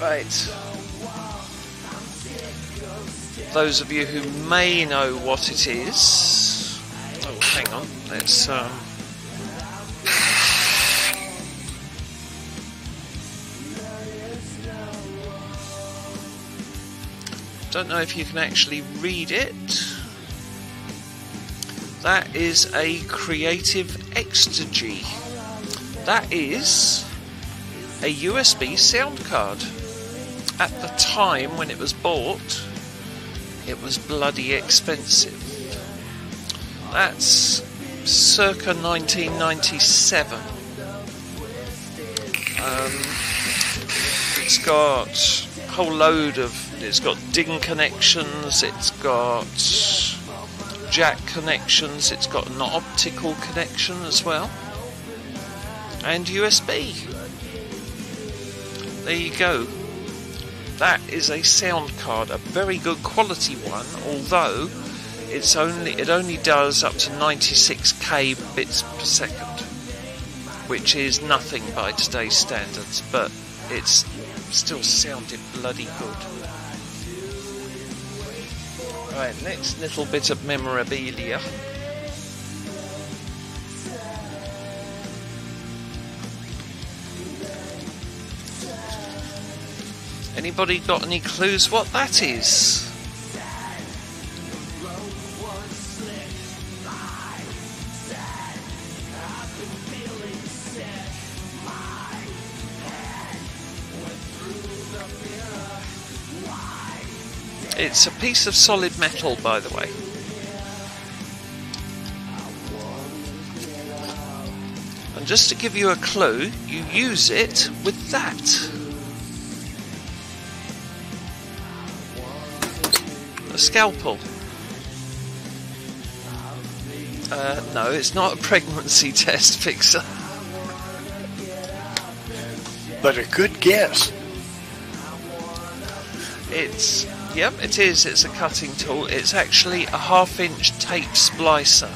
Right. Those of you who may know what it is. Oh, hang on. Let's. Um, don't know if you can actually read it. That is a creative Extigy. That is a USB sound card. At the time when it was bought, it was bloody expensive. That's circa 1997. Um, it's got a whole load of. It's got DIN connections. It's got jack connections. It's got an optical connection as well, and USB. There you go. That is a sound card, a very good quality one, although it's only it only does up to 96k bits per second, which is nothing by today's standards, but it's still sounded bloody good. Right, next little bit of memorabilia. Anybody got any clues what that is? It's a piece of solid metal, by the way. And just to give you a clue, you use it with that. A scalpel. Uh, no, it's not a pregnancy test fixer. But a good guess. It's yep, it is. It's a cutting tool. It's actually a half-inch tape splicer.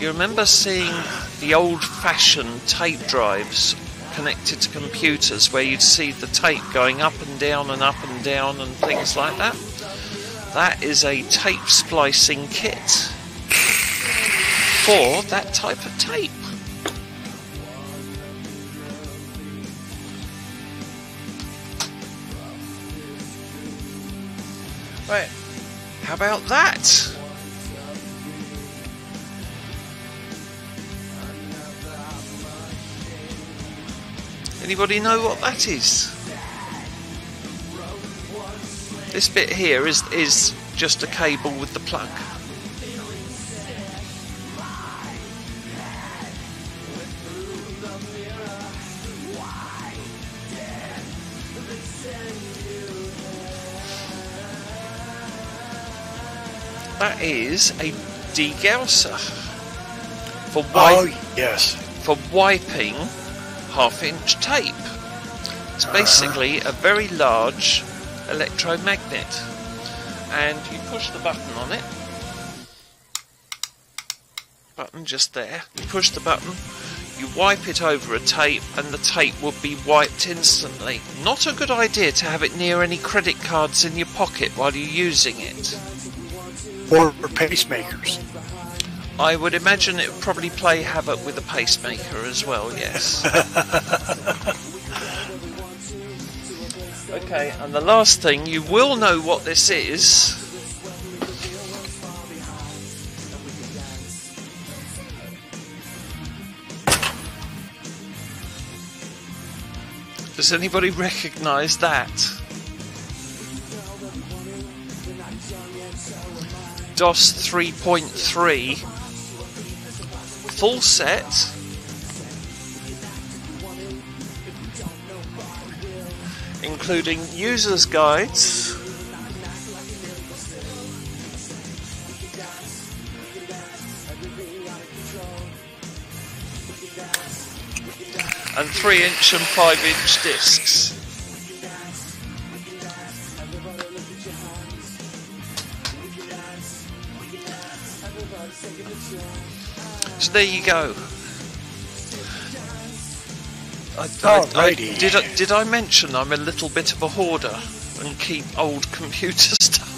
You remember seeing the old-fashioned tape drives connected to computers, where you'd see the tape going up and down and up and down and things like that. That is a tape splicing kit for that type of tape. Right, how about that? Anybody know what that is? This bit here is is just a cable with the plug. That is a degausser for Oh, yes. for wiping half-inch tape. It's uh-huh. basically a very large electromagnet, and you push the button on it. Button just there. You push the button. You wipe it over a tape, and the tape will be wiped instantly. Not a good idea to have it near any credit cards in your pocket while you're using it. Or pacemakers. I would imagine it would probably play havoc with a pacemaker as well, yes. okay, and the last thing, you will know what this is. Does anybody recognise that? DOS 3.3 full set including users guides and 3 inch and 5 inch discs So there you go. I, I, I, oh, did, I, did I mention I'm a little bit of a hoarder and keep old computer stuff?